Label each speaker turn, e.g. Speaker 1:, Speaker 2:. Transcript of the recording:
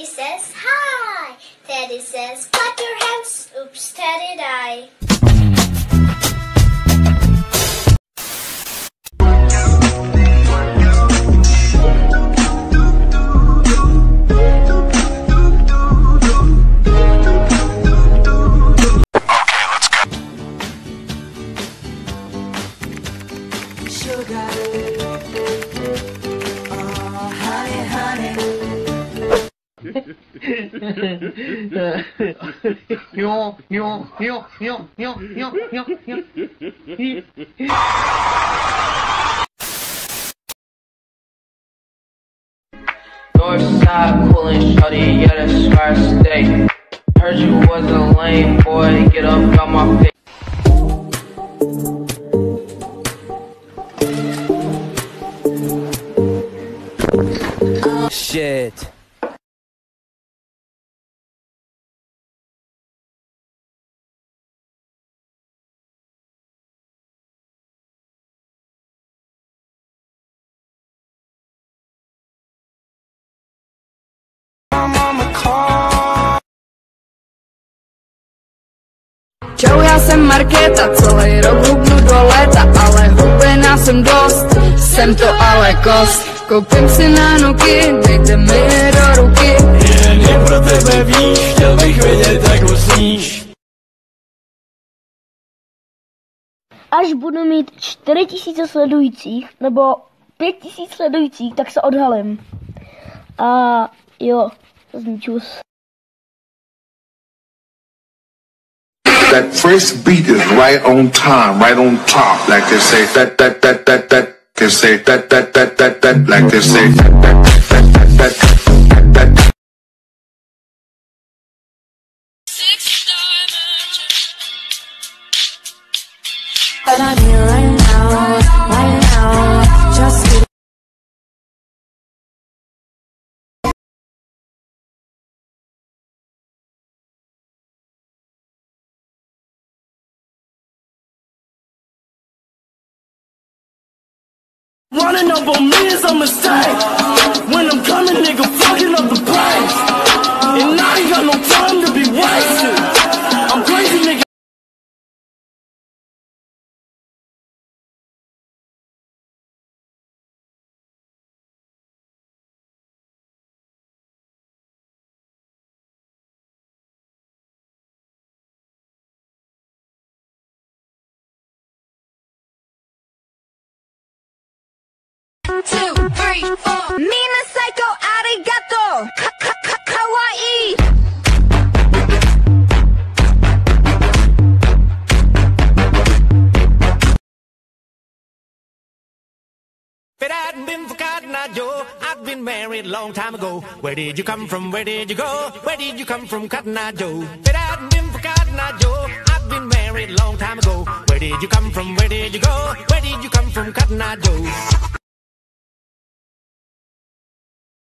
Speaker 1: Daddy says hi.
Speaker 2: Daddy says, clap your hands. Oops, Teddy die.
Speaker 3: Northside coolin' shorty, yeah, that's scar stay. Heard you was a lame boy, get up out my face.
Speaker 4: Shit.
Speaker 5: Čau, já jsem Markéta, celý rok hubnu do léta, ale hubená jsem dost, jsem to ale kost. Koupím si na nuky, dejte mi je do ruky.
Speaker 6: Jen je pro tebe víš, chtěl bych vědět, jak usníš.
Speaker 7: Až budu mít 4000 sledujících, nebo 5000 sledujících, tak se odhalím. A jo, to
Speaker 8: That first beat is right on time, right on top. Like they say that that that that that. They say that that that that that. Like they say that that that that that that that. that.
Speaker 5: But I'm here
Speaker 6: Running up on me is a mistake. When I'm coming, nigga, fucking up the
Speaker 5: Two, three, four. Mina Psycho Arigato. Ka- ka- ka- Kawaii.
Speaker 6: Hadn't been for Cotton Eye Joe, I'd been married long time ago. Where did you come from? Where did you go? Where did you come from, Cotton Eye Joe? It hadn't been for Cotton Eye Joe, I'd been married long time ago. Where did you come from? Where did you go? Where did you come from, Cotton Eye Joe?